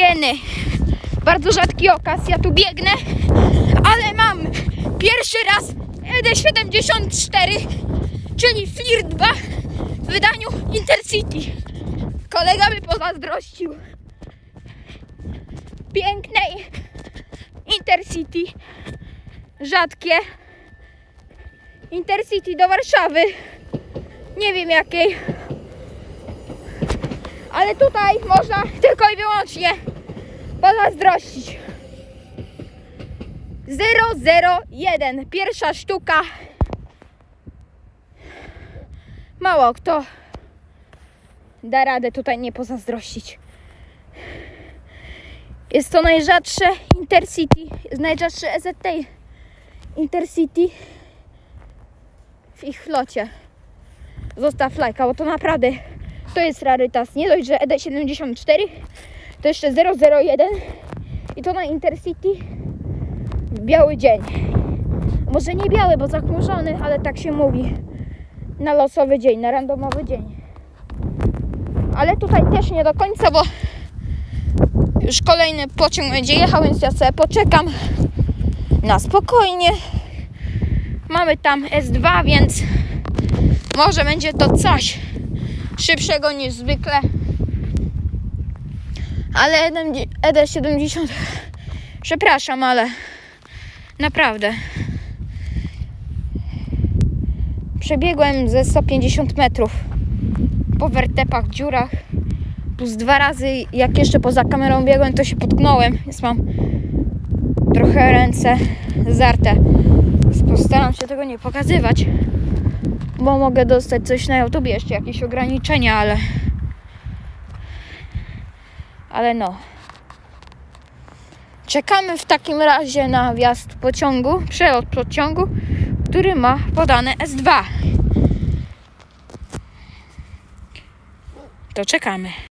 Jeny. Bardzo rzadki okaz, ja tu biegnę, ale mam pierwszy raz ED74, czyli Flir 2 w wydaniu Intercity. Kolega by pozazdrościł. Pięknej Intercity. Rzadkie. Intercity do Warszawy. Nie wiem jakiej. Ale tutaj można tylko i wyłącznie pozazdrościć. 001. Pierwsza sztuka. Mało kto da radę tutaj nie pozazdrościć. Jest to najrzadsze Intercity, najrzadsze EZT Intercity w ich flocie. Zostaw lajka, bo to naprawdę to jest rarytas. Nie dość, że ED74 to jeszcze 001 i to na Intercity w biały dzień. Może nie biały, bo zachmurzony, ale tak się mówi. Na losowy dzień, na randomowy dzień. Ale tutaj też nie do końca, bo już kolejny pociąg będzie jechał, więc ja sobie poczekam na spokojnie. Mamy tam S2, więc może będzie to coś szybszego niż zwykle. Ale ED70 przepraszam, ale naprawdę. Przebiegłem ze 150 metrów po wertepach, dziurach plus dwa razy jak jeszcze poza kamerą biegłem to się potknąłem więc mam trochę ręce zarte. Postaram się tego nie pokazywać bo mogę dostać coś na YouTube, jeszcze jakieś ograniczenia, ale ale no. Czekamy w takim razie na wjazd pociągu, przelot pociągu, który ma podane S2 to czekamy